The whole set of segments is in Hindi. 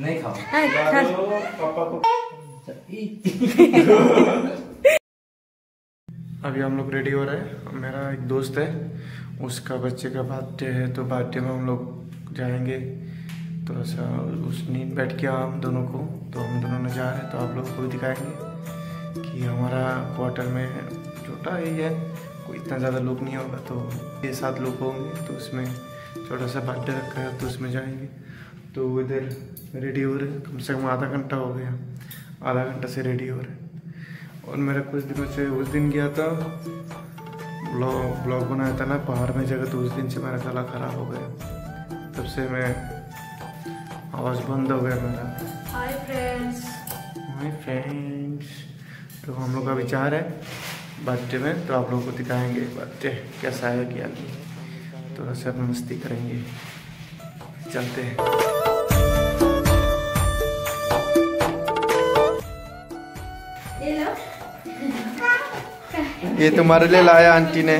नहीं खाओ हाँ, को अभी हम लोग रेडी हो रहे हैं। मेरा एक दोस्त है उसका बच्चे का बर्थडे है तो बर्थडे में हम लोग जाएँगे। थोड़ा सा उस नींद बैठ गया हम दोनों को तो हम दोनों ने जा रहे हैं तो आप लोगों को भी दिखाएँगे कि हमारा क्वार्टर में छोटा ही है। कोई इतना ज़्यादा लोग नहीं होगा तो छः सात लोग होंगे तो उसमें छोटा सा बर्थडे रखा है तो उसमें जाएँगे। तो इधर रेडी हो रहे कम से कम आधा घंटा हो गया। आधा घंटा से रेडी हो रहे और मेरा कुछ दिनों से उस दिन गया था। ब्लॉग ब्लॉग बनाया था ना पहाड़ में जगह तो उस दिन से मेरा गला खराब हो गया। तब से मैं आवाज़ बंद हो गया मेरा। हाय फ्रेंड्स हाय फ्रेंड्स तो हम लोग का विचार है बर्थडे में तो आप लोगों को दिखाएँगे बर्थडे कैसा है क्या नहीं। थोड़ा सा मस्ती करेंगे। चलते हैं। ये तुम्हारे लिए लाया आंटी ने।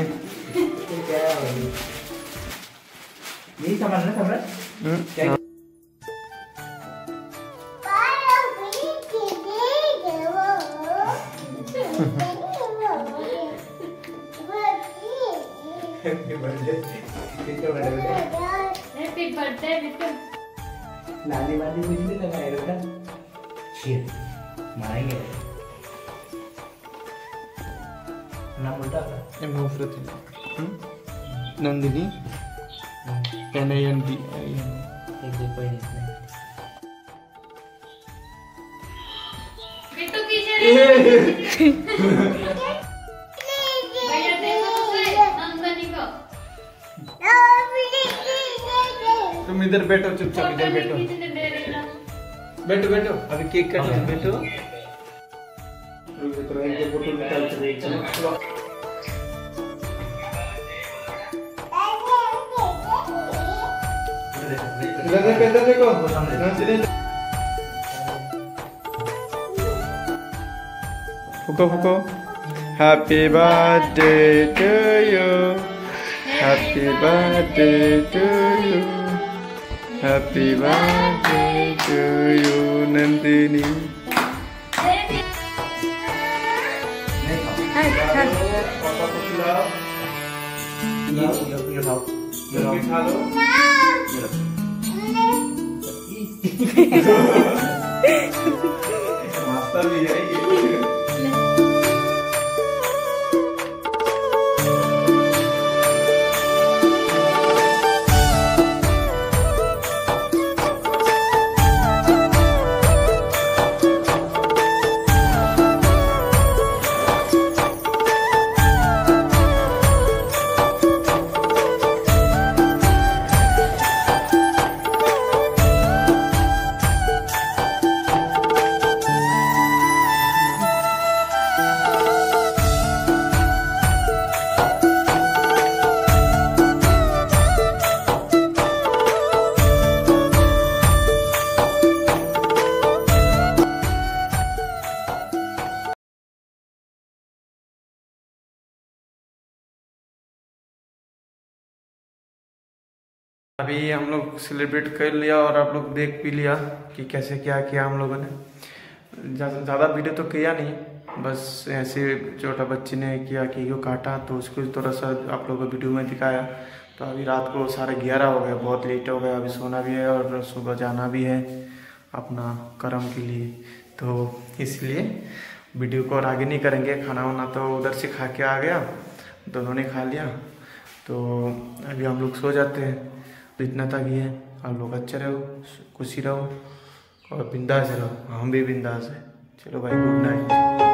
हम्म, लाली वाली कुछ भी लगाए बेटा। शिट मारेंगे। Nandini. N I N D एक देखो ये इसमें बिट्टू पीछे भैया देखो तो तुम इधर बैठो चुपचाप इधर बैठो। बैठो बैठो। अभी केक कट बैठो। रुको तो एक फ़ोटो निकाल के चलो इधर देखो इधर देखो नंदिनी फुको फुको हैप्पी बर्थडे टू यू हाय खा पापा को खिलाओ ये ये ये खाओ ये भी खा लो नाश्ता भी है ये। अभी हम लोग सेलिब्रेट कर लिया और आप लोग देख भी लिया कि कैसे क्या किया हम लोगों ने। ज़्यादा वीडियो तो किया नहीं, बस ऐसे छोटा बच्चे ने किया कि वो काटा तो उसको थोड़ा सा आप लोगों को वीडियो में दिखाया। तो अभी रात को साढ़े ग्यारह हो गया, बहुत लेट हो गया, अभी सोना भी है और सुबह जाना भी है अपना कर्म के लिए। तो इसलिए वीडियो को और आगे नहीं करेंगे, खाना वाना तो उधर से खा के आ गया, दोनों ने खा लिया। तो अभी हम लोग सो जाते हैं। तो इतना तक ही है आप लोग अच्छे रहो, खुशी रहो और बिंदास रहो। हम भी बिंदास हैं। चलो भाई गुड नाइट